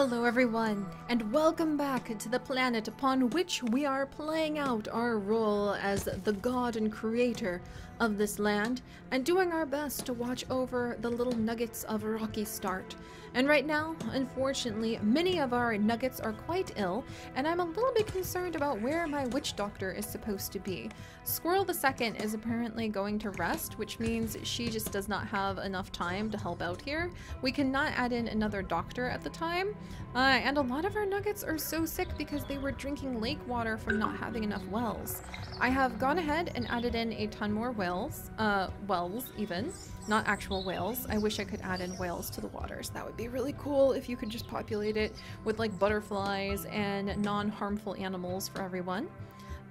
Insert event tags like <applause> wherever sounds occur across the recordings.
Hello everyone, and welcome back to the planet upon which we are playing out our role as the god and creator of this land, and doing our best to watch over the little nuggets of Rocky Start. And right now, unfortunately, many of our nuggets are quite ill, and I'm a little bit concerned about where my witch doctor is supposed to be. Squirrel the Second is apparently going to rest, which means she just does not have enough time to help out here. We cannot add in another doctor at the time, uh, and a lot of our nuggets are so sick because they were drinking lake water from not having enough wells. I have gone ahead and added in a ton more wells, uh, wells even, not actual whales. I wish I could add in whales to the waters. That would be really cool if you could just populate it with like butterflies and non-harmful animals for everyone.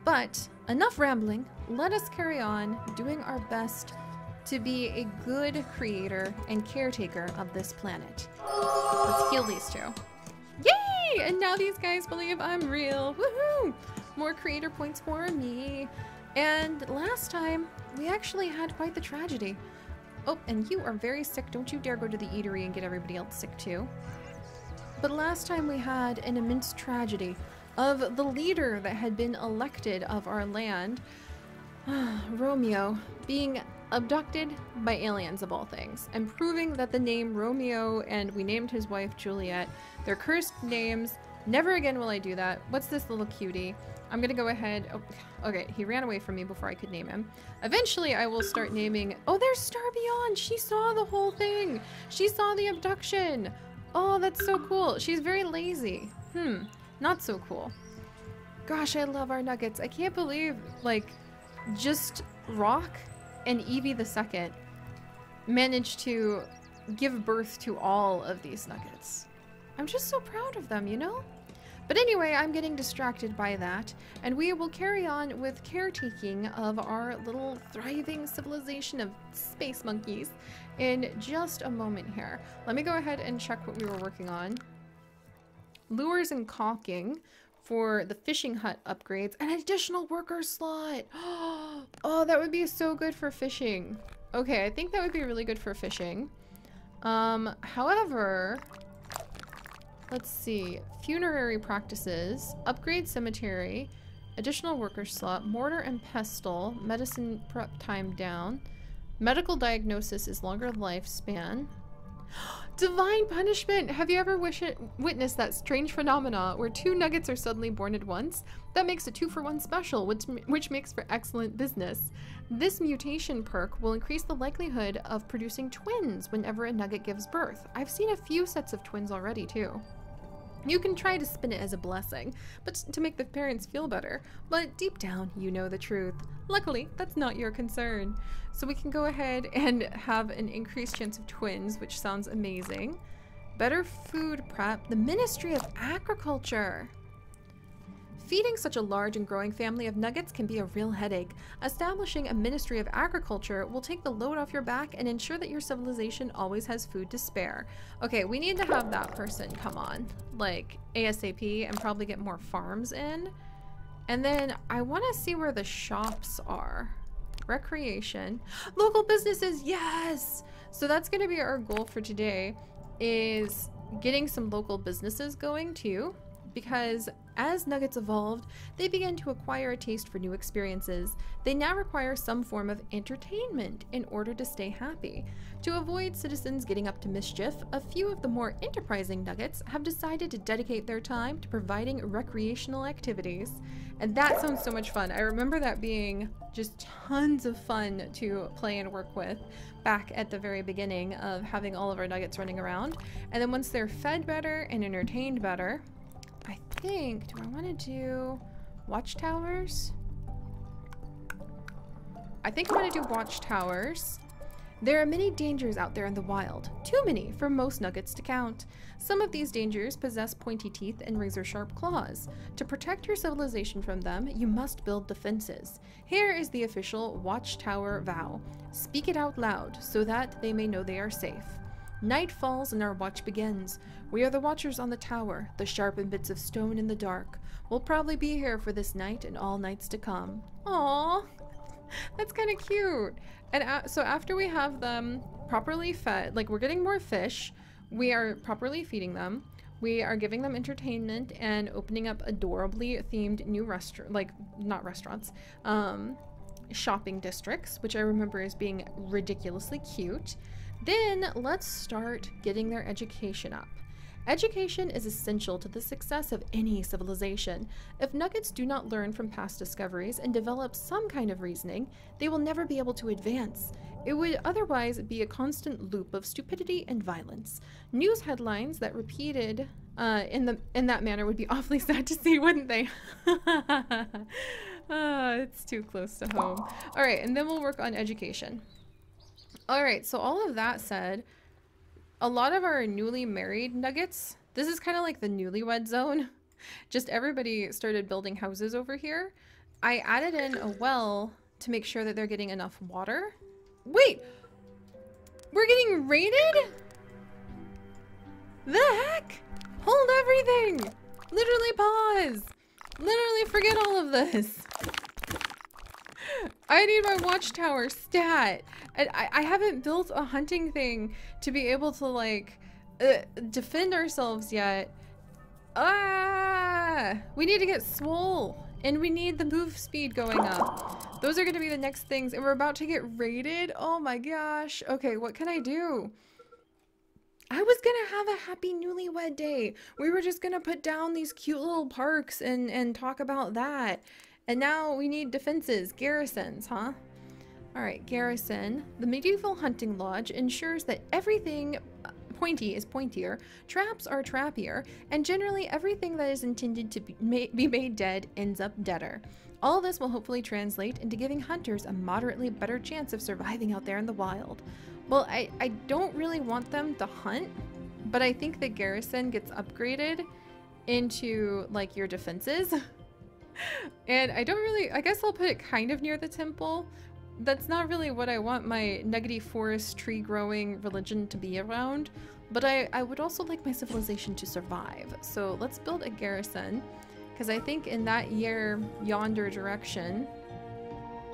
But enough rambling. Let us carry on doing our best to be a good creator and caretaker of this planet. Let's heal these two. Yay! And now these guys believe I'm real. Woohoo! More creator points for me. And last time, we actually had quite the tragedy. Oh, and you are very sick. Don't you dare go to the eatery and get everybody else sick too. But last time we had an immense tragedy of the leader that had been elected of our land, <sighs> Romeo, being abducted by aliens of all things, and proving that the name Romeo and we named his wife Juliet, they're cursed names. Never again will I do that. What's this little cutie? I'm gonna go ahead. Oh, okay, he ran away from me before I could name him. Eventually, I will start naming. Oh, there's Star Beyond. She saw the whole thing. She saw the abduction. Oh, that's so cool. She's very lazy. Hmm, not so cool. Gosh, I love our nuggets. I can't believe, like, just Rock and Evie the Second managed to give birth to all of these nuggets. I'm just so proud of them, you know? But anyway, I'm getting distracted by that, and we will carry on with caretaking of our little thriving civilization of space monkeys in just a moment here. Let me go ahead and check what we were working on. Lures and caulking for the fishing hut upgrades. An additional worker slot! <gasps> Oh, that would be so good for fishing. Okay, I think that would be really good for fishing. Um, however, Let's see. Funerary practices, upgrade cemetery, additional worker slot, mortar and pestle, medicine prep time down, medical diagnosis is longer lifespan. Divine punishment! Have you ever wish it, witnessed that strange phenomena where two nuggets are suddenly born at once? That makes a two for one special, which, which makes for excellent business. This mutation perk will increase the likelihood of producing twins whenever a nugget gives birth. I've seen a few sets of twins already too. You can try to spin it as a blessing, but to make the parents feel better. But deep down, you know the truth. Luckily, that's not your concern. So we can go ahead and have an increased chance of twins, which sounds amazing. Better food prep. The Ministry of Agriculture. Feeding such a large and growing family of nuggets can be a real headache. Establishing a Ministry of Agriculture will take the load off your back and ensure that your civilization always has food to spare. Okay, we need to have that person come on, like ASAP, and probably get more farms in. And then I want to see where the shops are. Recreation. Local businesses, yes! So that's going to be our goal for today, is getting some local businesses going too because as nuggets evolved, they began to acquire a taste for new experiences. They now require some form of entertainment in order to stay happy. To avoid citizens getting up to mischief, a few of the more enterprising nuggets have decided to dedicate their time to providing recreational activities. And that sounds so much fun. I remember that being just tons of fun to play and work with back at the very beginning of having all of our nuggets running around. And then once they're fed better and entertained better, I think, do I want to do watchtowers? I think I want to do watchtowers. There are many dangers out there in the wild, too many for most nuggets to count. Some of these dangers possess pointy teeth and razor-sharp claws. To protect your civilization from them, you must build defenses. Here is the official Watchtower vow. Speak it out loud so that they may know they are safe. Night falls and our watch begins. We are the watchers on the tower, the sharpened bits of stone in the dark. We'll probably be here for this night and all nights to come. Aww, that's kind of cute. And so after we have them properly fed, like we're getting more fish, we are properly feeding them. We are giving them entertainment and opening up adorably themed new restaurant, like not restaurants, um, shopping districts, which I remember as being ridiculously cute. Then let's start getting their education up. Education is essential to the success of any civilization. If nuggets do not learn from past discoveries and develop some kind of reasoning, they will never be able to advance. It would otherwise be a constant loop of stupidity and violence. News headlines that repeated uh, in the in that manner would be <laughs> awfully sad to see, wouldn't they? uh, <laughs> it's too close to home. All right, and then we'll work on education. All right, so all of that said, a lot of our newly married nuggets, this is kind of like the newlywed zone. <laughs> Just everybody started building houses over here. I added in a well to make sure that they're getting enough water. Wait! We're getting raided? The heck? Hold everything! Literally pause! Literally forget all of this. I need my watchtower stat. And I, I haven't built a hunting thing to be able to like uh, defend ourselves yet. Ah! We need to get swole. And we need the move speed going up. Those are going to be the next things. And we're about to get raided. Oh my gosh. Okay, what can I do? I was gonna have a happy newlywed day. We were just gonna put down these cute little parks and, and talk about that. And now we need defenses, garrisons, huh? Alright, garrison. The medieval hunting lodge ensures that everything uh, pointy is pointier, traps are trappier, and generally everything that is intended to be, ma be made dead ends up deader. All this will hopefully translate into giving hunters a moderately better chance of surviving out there in the wild. Well, I, I don't really want them to hunt, but I think the garrison gets upgraded into like your defenses. <laughs> and I don't really, I guess I'll put it kind of near the temple. That's not really what I want my nuggety forest tree growing religion to be around, but I, I would also like my civilization to survive. So let's build a garrison, because I think in that year yonder direction,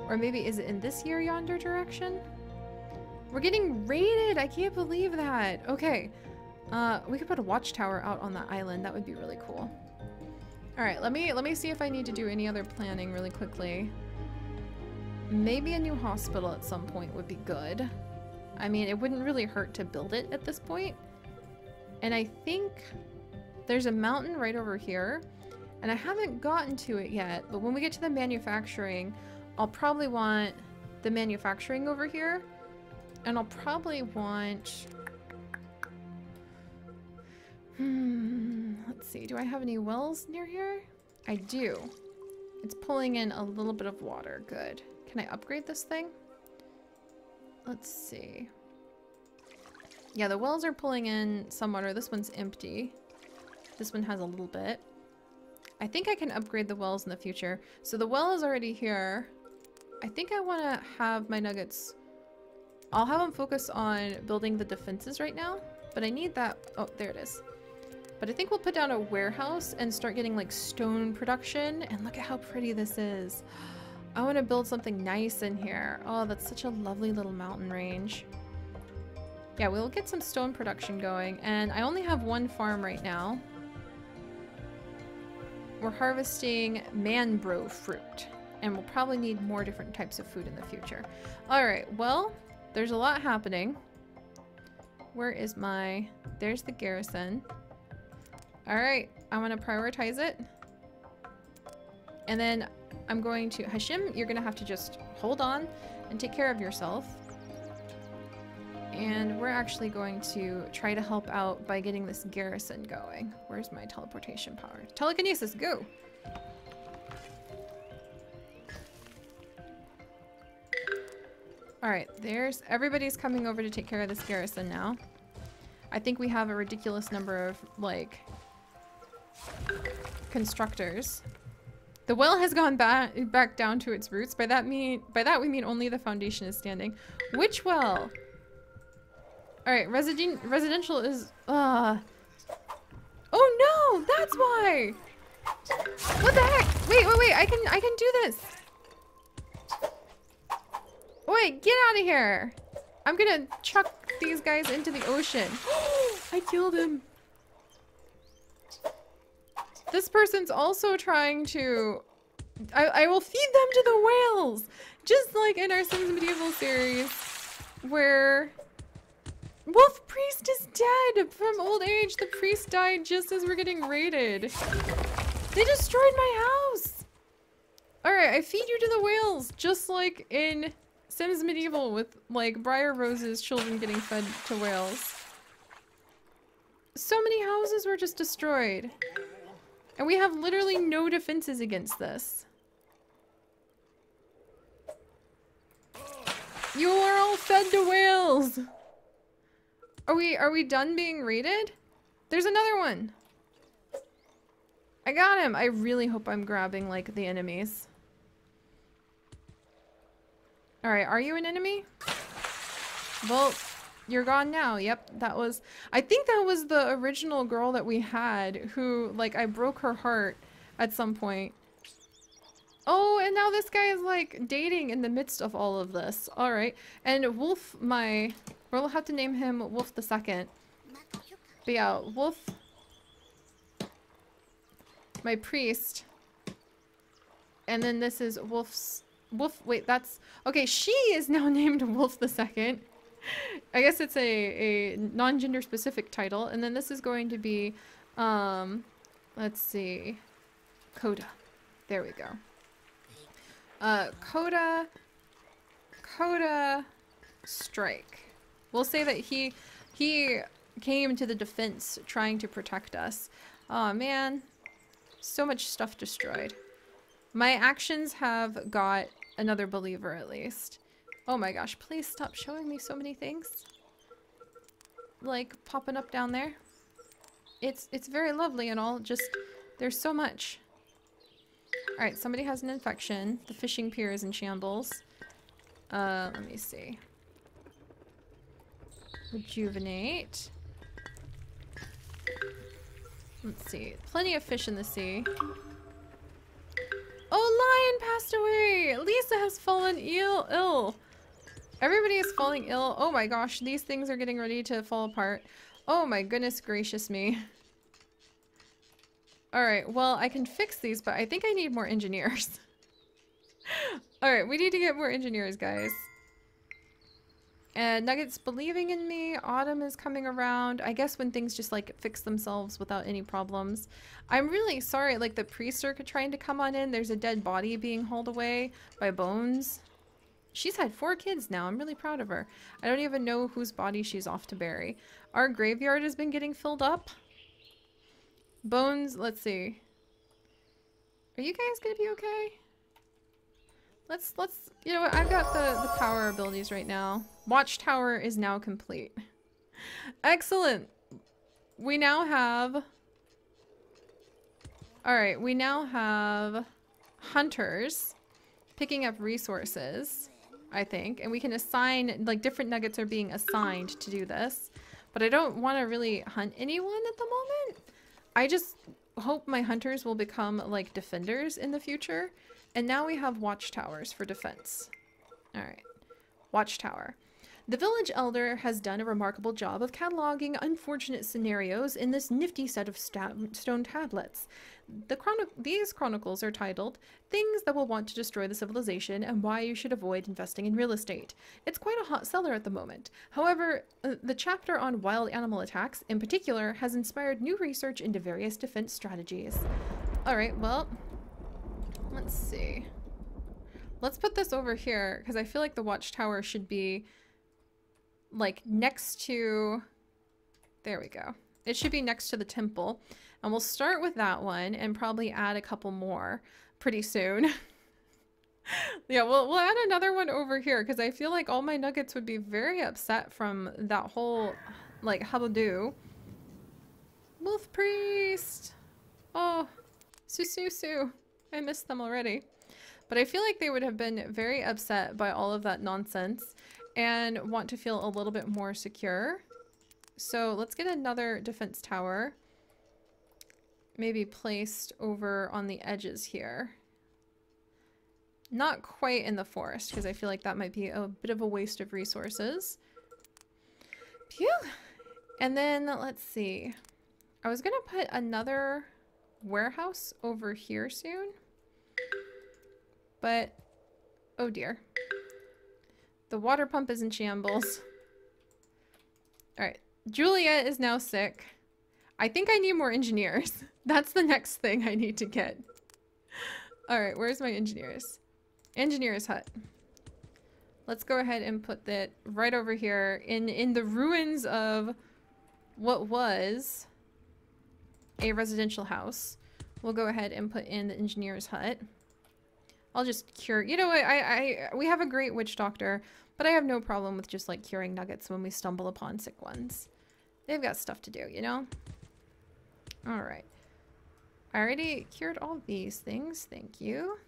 or maybe is it in this year yonder direction? We're getting raided! I can't believe that! Okay, uh, we could put a watchtower out on that island. That would be really cool. All right, let me let me see if I need to do any other planning really quickly. Maybe a new hospital at some point would be good. I mean, it wouldn't really hurt to build it at this point. And I think there's a mountain right over here. And I haven't gotten to it yet, but when we get to the manufacturing, I'll probably want the manufacturing over here. And I'll probably want Hmm, let's see. Do I have any wells near here? I do. It's pulling in a little bit of water. Good. Can I upgrade this thing? Let's see. Yeah, the wells are pulling in some water. This one's empty. This one has a little bit. I think I can upgrade the wells in the future. So the well is already here. I think I want to have my nuggets... I'll have them focus on building the defenses right now. But I need that... Oh, there it is. But I think we'll put down a warehouse and start getting like stone production. And look at how pretty this is. I want to build something nice in here. Oh, that's such a lovely little mountain range. Yeah, we'll get some stone production going. And I only have one farm right now. We're harvesting manbro fruit. And we'll probably need more different types of food in the future. Alright, well, there's a lot happening. Where is my... There's the garrison. Alright, I'm gonna prioritize it. And then I'm going to... Hashim, you're gonna have to just hold on and take care of yourself. And we're actually going to try to help out by getting this garrison going. Where's my teleportation power? Telekinesis, go! Alright, there's... Everybody's coming over to take care of this garrison now. I think we have a ridiculous number of, like, constructors. The well has gone back back down to its roots. By that mean by that we mean only the foundation is standing. Which well? Alright, resident residential is uh Oh no! That's why! What the heck? Wait, wait, wait, I can I can do this. Wait, get out of here! I'm gonna chuck these guys into the ocean. <gasps> I killed him. This person's also trying to... I, I will feed them to the whales! Just like in our Sims Medieval series, where... Wolf Priest is dead from old age. The priest died just as we're getting raided. They destroyed my house! Alright, I feed you to the whales, just like in Sims Medieval with, like, Briar Rose's children getting fed to whales. So many houses were just destroyed. And we have literally no defenses against this. You are all fed to whales! Are we, are we done being raided? There's another one! I got him! I really hope I'm grabbing, like, the enemies. Alright, are you an enemy? Well, you're gone now. Yep, that was... I think that was the original girl that we had who, like, I broke her heart at some point. Oh, and now this guy is, like, dating in the midst of all of this. Alright. And Wolf, my... We'll have to name him Wolf the Second. But yeah, Wolf... My priest. And then this is Wolf's... Wolf... Wait, that's... Okay, she is now <laughs> named Wolf the Second. I guess it's a, a non-gender specific title. And then this is going to be, um, let's see, Coda. There we go. Uh, Coda, Coda Strike. We'll say that he, he came to the defense trying to protect us. Oh man, so much stuff destroyed. My actions have got another believer at least. Oh my gosh, please stop showing me so many things. Like, popping up down there. It's, it's very lovely and all, just, there's so much. Alright, somebody has an infection. The fishing pier is in shambles. Uh, let me see. Rejuvenate. Let's see. Plenty of fish in the sea. Oh, lion passed away! Lisa has fallen ill. ill. Everybody is falling ill. Oh my gosh, these things are getting ready to fall apart. Oh my goodness gracious me. Alright, well, I can fix these, but I think I need more engineers. <laughs> Alright, we need to get more engineers, guys. And Nugget's believing in me. Autumn is coming around. I guess when things just like fix themselves without any problems. I'm really sorry, like the priests are trying to come on in. There's a dead body being hauled away by bones. She's had four kids now. I'm really proud of her. I don't even know whose body she's off to bury. Our graveyard has been getting filled up. Bones, let's see. Are you guys gonna be okay? Let's, let's, you know what, I've got the, the power abilities right now. Watchtower is now complete. Excellent. We now have, all right, we now have hunters picking up resources. I think. And we can assign, like different nuggets are being assigned to do this. But I don't want to really hunt anyone at the moment. I just hope my hunters will become like defenders in the future. And now we have watchtowers for defense. Alright. Watchtower. The village elder has done a remarkable job of cataloging unfortunate scenarios in this nifty set of stone tablets. The chron these chronicles are titled Things That Will Want to Destroy the Civilization and Why You Should Avoid Investing in Real Estate. It's quite a hot seller at the moment. However, uh, the chapter on wild animal attacks, in particular, has inspired new research into various defense strategies. Alright, well, let's see. Let's put this over here, because I feel like the watchtower should be like next to, there we go. It should be next to the temple. And we'll start with that one and probably add a couple more pretty soon. <laughs> yeah, we'll, we'll add another one over here because I feel like all my nuggets would be very upset from that whole, like, habadoo. Wolf Priest! Oh, Sususu. I missed them already. But I feel like they would have been very upset by all of that nonsense and want to feel a little bit more secure. So let's get another defense tower. Maybe placed over on the edges here. Not quite in the forest, because I feel like that might be a bit of a waste of resources. Phew! And then, let's see. I was going to put another warehouse over here soon. But, oh dear. The water pump is in shambles. Alright, Juliet is now sick. I think I need more engineers. <laughs> That's the next thing I need to get. Alright, where's my engineers? Engineer's hut. Let's go ahead and put that right over here in, in the ruins of what was a residential house. We'll go ahead and put in the engineer's hut. I'll just cure- you know what, I, I, we have a great witch doctor, but I have no problem with just like curing nuggets when we stumble upon sick ones. They've got stuff to do, you know? Alright. I already cured all these things, thank you.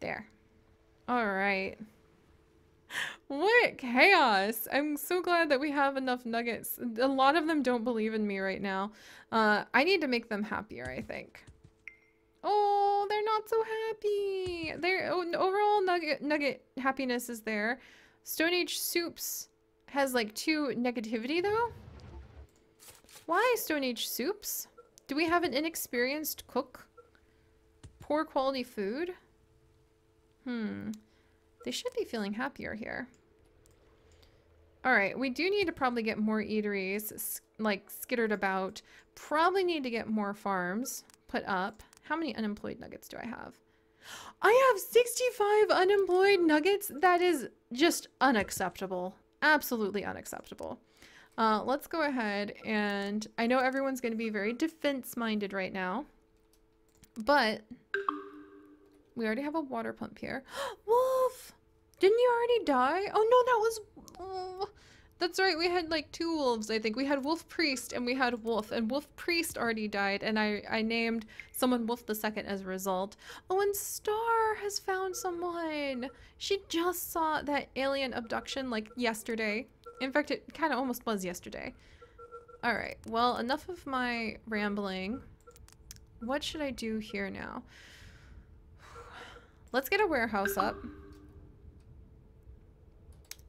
There. Alright. What chaos! I'm so glad that we have enough nuggets. A lot of them don't believe in me right now. Uh, I need to make them happier, I think. Oh, they're not so happy. Their oh, overall nugget nugget happiness is there. Stone Age Soups has like two negativity though. Why Stone Age Soups? Do we have an inexperienced cook? Poor quality food? Hmm. They should be feeling happier here. Alright, we do need to probably get more eateries, like, skittered about. Probably need to get more farms put up. How many unemployed nuggets do I have? I have 65 unemployed nuggets? That is just unacceptable. Absolutely unacceptable. Uh, let's go ahead and I know everyone's going to be very defense-minded right now, but we already have a water pump here. <gasps> Wolf! Didn't you already die? Oh no, that was... Oh, that's right, we had like two wolves, I think. We had Wolf Priest and we had Wolf. And Wolf Priest already died and I, I named someone Wolf the Second as a result. Oh, and Star has found someone! She just saw that alien abduction like yesterday. In fact, it kind of almost was yesterday. Alright, well, enough of my rambling. What should I do here now? <sighs> Let's get a warehouse up.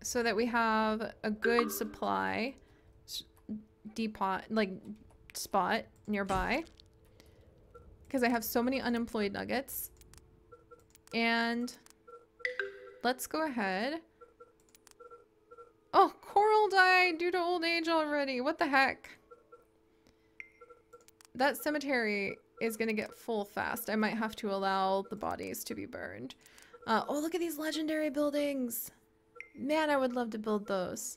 So that we have a good supply depot, like, spot nearby. Because I have so many unemployed nuggets. And let's go ahead. Oh, Coral died due to old age already. What the heck? That cemetery is going to get full fast. I might have to allow the bodies to be burned. Uh, oh, look at these legendary buildings. Man, I would love to build those.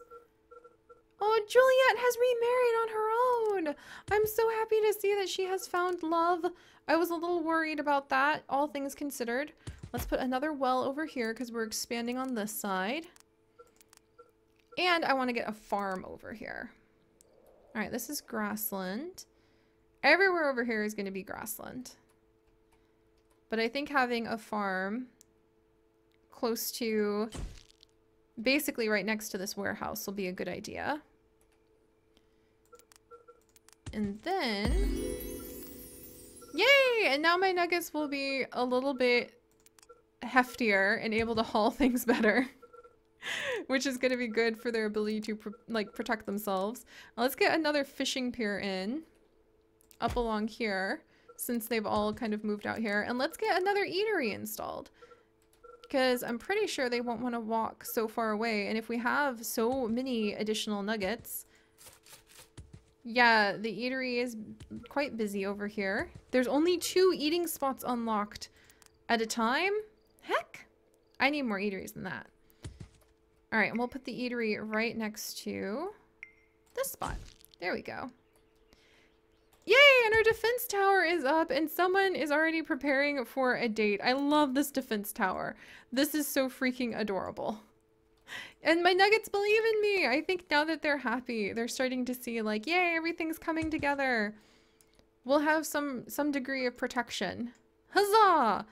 Oh, Juliet has remarried on her own. I'm so happy to see that she has found love. I was a little worried about that, all things considered. Let's put another well over here because we're expanding on this side. And I want to get a farm over here. All right, this is grassland. Everywhere over here is going to be grassland. But I think having a farm close to, basically right next to this warehouse will be a good idea. And then, yay! And now my nuggets will be a little bit heftier and able to haul <laughs> things better. <laughs> Which is going to be good for their ability to like protect themselves. Uh, let's get another fishing pier in up along here since they've all kind of moved out here. And let's get another eatery installed because I'm pretty sure they won't want to walk so far away. And if we have so many additional nuggets, yeah, the eatery is quite busy over here. There's only two eating spots unlocked at a time? Heck, I need more eateries than that. All right, and we'll put the eatery right next to this spot. There we go. Yay! And our defense tower is up and someone is already preparing for a date. I love this defense tower. This is so freaking adorable. And my nuggets believe in me. I think now that they're happy, they're starting to see like, yay, everything's coming together. We'll have some some degree of protection. Huzzah!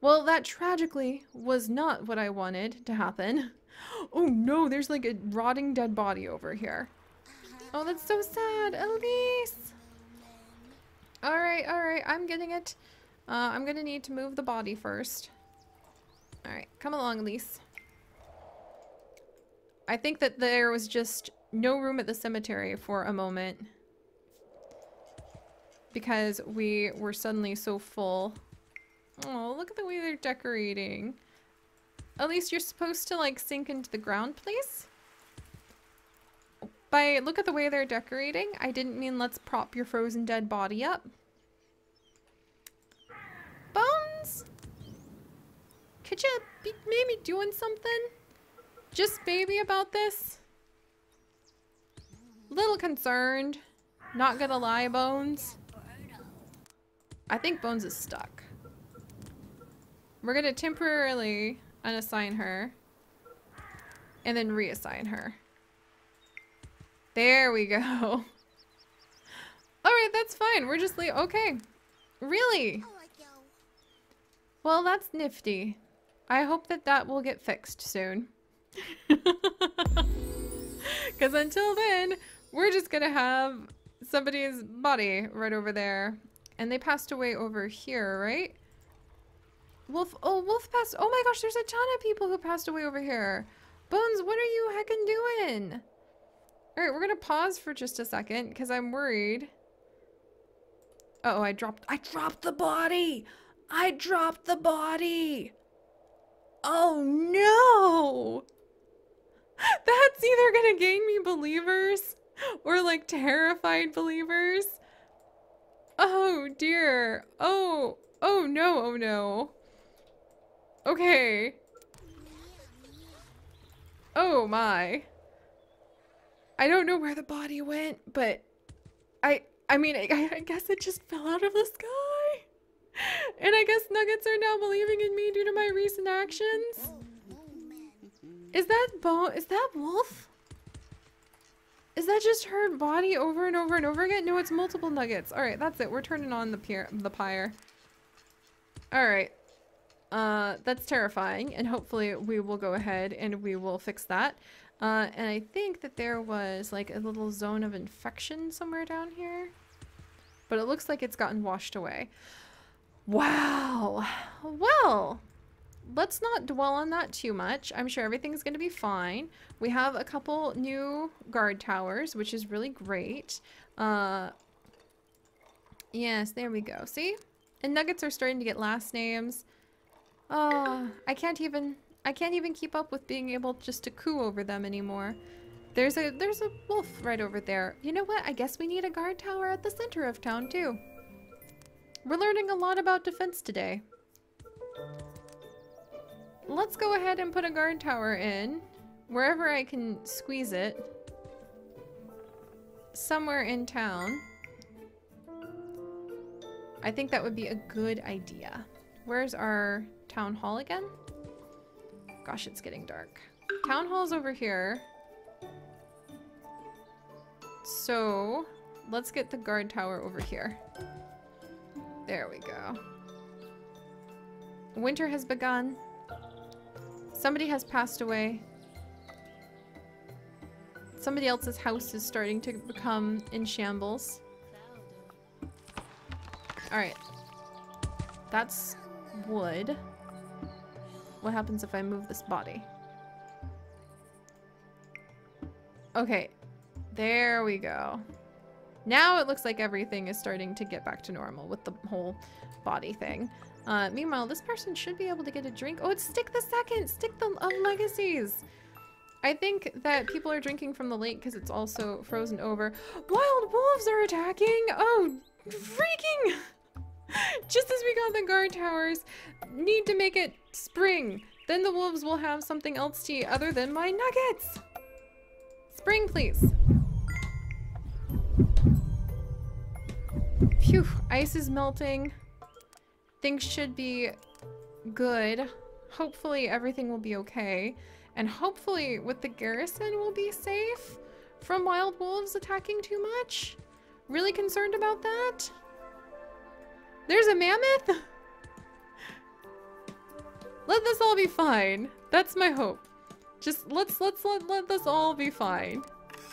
Well, that tragically was not what I wanted to happen. <gasps> Oh no, there's like a rotting dead body over here. Oh, that's so sad. Elise! Alright, alright, I'm getting it. Uh, I'm gonna need to move the body first. Alright, come along, Elise. I think that there was just no room at the cemetery for a moment. because we were suddenly so full. Oh, look at the way they're decorating. At least you're supposed to like sink into the ground, please? By look at the way they're decorating, I didn't mean let's prop your frozen dead body up. Bones? Could you be maybe doing something? Just baby about this? Little concerned. Not gonna lie, Bones. I think Bones is stuck. We're gonna temporarily unassign her. And then reassign her. There we go. <laughs> Alright, that's fine. We're just like, okay. Really? Well, that's nifty. I hope that that will get fixed soon. <laughs> Because until then, we're just gonna have somebody's body right over there. And they passed away over here, right? Wolf, oh, Wolf passed, oh my gosh, there's a ton of people who passed away over here. Bones, what are you heckin' doing? All right, we're gonna pause for just a second because I'm worried. Uh oh, I dropped, I dropped the body. I dropped the body. Oh no. <laughs> That's either gonna gain me believers or like terrified believers. Oh dear. Oh, oh no, oh no. Okay. Oh my. I don't know where the body went, but I I mean, I, I guess it just fell out of the sky. And I guess Nuggets are now believing in me due to my recent actions. Is that bone? is that Wolf? Is that just her body over and over and over again? No, it's multiple nuggets. Alright, that's it. We're turning on the pier the pyre. Alright. Uh, that's terrifying, and hopefully we will go ahead and we will fix that. Uh, and I think that there was like a little zone of infection somewhere down here. But it looks like it's gotten washed away. Wow. Well, let's not dwell on that too much. I'm sure everything's going to be fine. We have a couple new guard towers, which is really great. Uh, yes, there we go. See? And nuggets are starting to get last names. Oh, I can't even I can't even keep up with being able just to coo over them anymore. There's a there's a wolf right over there. You know what? I guess we need a guard tower at the center of town too. We're learning a lot about defense today. Let's go ahead and put a guard tower in wherever I can squeeze it. Somewhere in town. I think that would be a good idea. Where's our town hall again? Gosh, it's getting dark. Town hall's over here. So, let's get the guard tower over here. There we go. Winter has begun. Somebody has passed away. Somebody else's house is starting to become in shambles. Alright. That's wood. What happens if I move this body? Okay, there we go. Now it looks like everything is starting to get back to normal with the whole body thing. Uh, meanwhile, this person should be able to get a drink. Oh, it's Stick the Second! Stick the of Legacies! I think that people are drinking from the lake because it's also frozen over. Wild wolves are attacking! Oh, freaking! <laughs> Just as we got the guard towers, need to make it spring. Then the wolves will have something else to eat other than my nuggets. Spring, please. Phew, ice is melting. Things should be good. Hopefully everything will be okay. And hopefully with the garrison we'll be safe from wild wolves attacking too much. Really concerned about that? There's a mammoth? Let this all be fine. That's my hope. Just let's let's let, let this all be fine.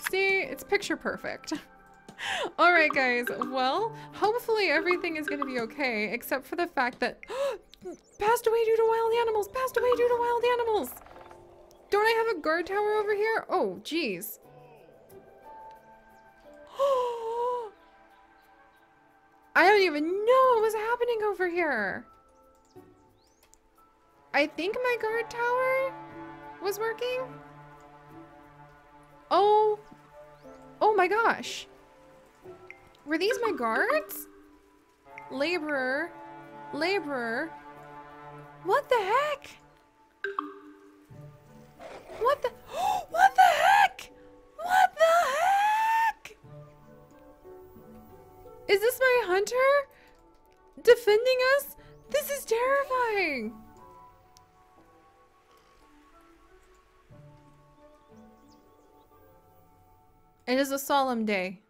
See, it's picture perfect. <laughs> Alright guys, well, hopefully everything is gonna be okay, except for the fact that <gasps> passed away due to wild animals, passed away due to wild animals. Don't I have a guard tower over here? Oh, jeez. <gasps> I don't even know what was happening over here. I think my guard tower was working. Oh. Oh my gosh. Were these my guards? Laborer. Laborer. What the heck? What the- <gasps> What the heck? What the heck? Is this my hunter? Defending us? This is terrifying. It is a solemn day,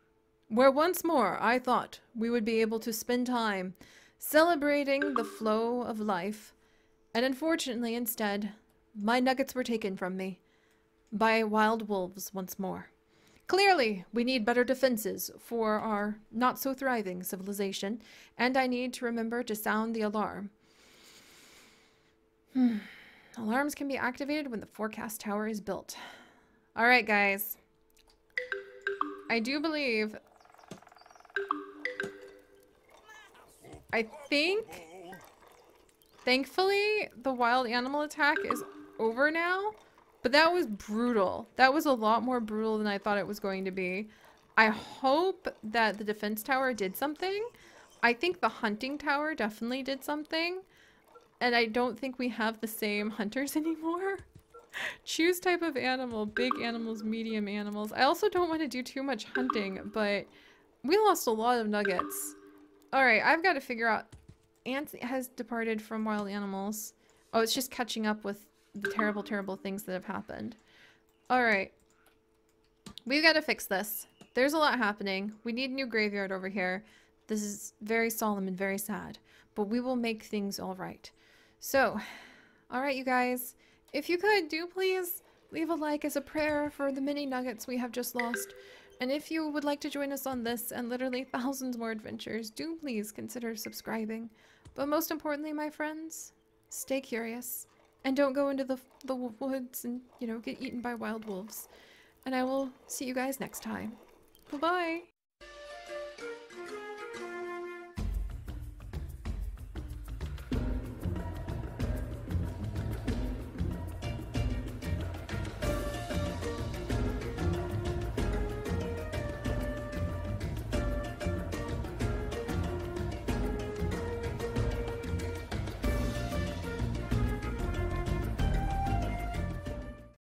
where once more I thought we would be able to spend time celebrating the flow of life, and unfortunately instead, my nuggets were taken from me by wild wolves once more. Clearly, we need better defenses for our not so thriving civilization, and I need to remember to sound the alarm. Hmm. Alarms can be activated when the forecast tower is built. All right, guys. I do believe... I think... Thankfully, the wild animal attack is over now. But that was brutal. That was a lot more brutal than I thought it was going to be. I hope that the defense tower did something. I think the hunting tower definitely did something. And I don't think we have the same hunters <laughs> anymore. Choose type of animal. Big animals, medium animals. I also don't want to do too much hunting, but we lost a lot of nuggets. Alright, I've got to figure out... Ant has departed from wild animals. Oh, it's just catching up with the terrible, terrible things that have happened. Alright. We've got to fix this. There's a lot happening. We need a new graveyard over here. This is very solemn and very sad. But we will make things alright. So, alright you guys. If you could, do please leave a like as a prayer for the many nuggets we have just lost. And if you would like to join us on this and literally <laughs> thousands more adventures, do please consider subscribing. But most importantly, my friends, stay curious. And don't go into the, the woods and, you know, get eaten by wild wolves. And I will see you guys next time. Bye-bye.